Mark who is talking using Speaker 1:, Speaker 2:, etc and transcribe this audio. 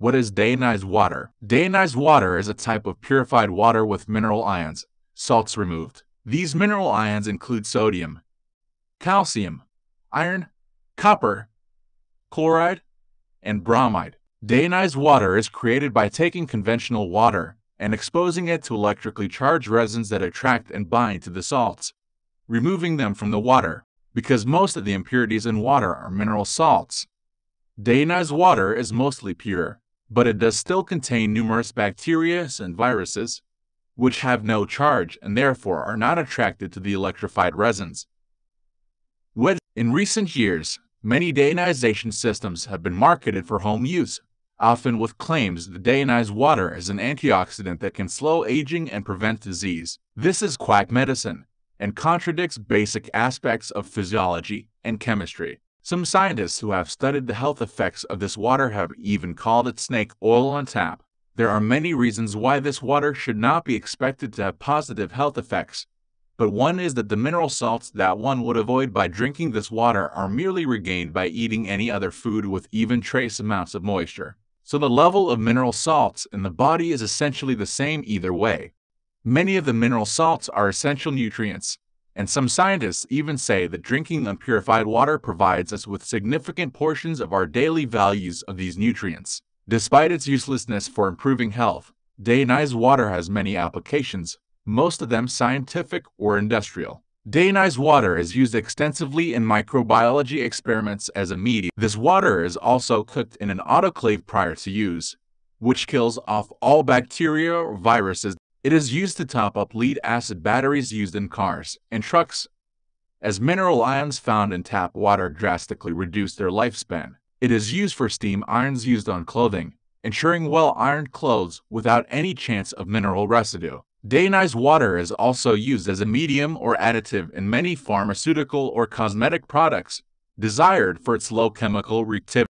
Speaker 1: What is deionized water? Deionized water is a type of purified water with mineral ions, salts removed. These mineral ions include sodium, calcium, iron, copper, chloride, and bromide. Deionized water is created by taking conventional water and exposing it to electrically charged resins that attract and bind to the salts, removing them from the water, because most of the impurities in water are mineral salts. Deionized water is mostly pure, but it does still contain numerous bacteria and viruses, which have no charge and therefore are not attracted to the electrified resins. In recent years, many deionization systems have been marketed for home use, often with claims that deionized water is an antioxidant that can slow aging and prevent disease. This is quack medicine and contradicts basic aspects of physiology and chemistry. Some scientists who have studied the health effects of this water have even called it snake oil on tap. There are many reasons why this water should not be expected to have positive health effects, but one is that the mineral salts that one would avoid by drinking this water are merely regained by eating any other food with even trace amounts of moisture. So the level of mineral salts in the body is essentially the same either way. Many of the mineral salts are essential nutrients, and some scientists even say that drinking unpurified water provides us with significant portions of our daily values of these nutrients. Despite its uselessness for improving health, deionized water has many applications, most of them scientific or industrial. Deionized water is used extensively in microbiology experiments as a medium. This water is also cooked in an autoclave prior to use, which kills off all bacteria or viruses it is used to top up lead-acid batteries used in cars and trucks, as mineral ions found in tap water drastically reduce their lifespan. It is used for steam irons used on clothing, ensuring well-ironed clothes without any chance of mineral residue. Deionized water is also used as a medium or additive in many pharmaceutical or cosmetic products, desired for its low chemical reactivity.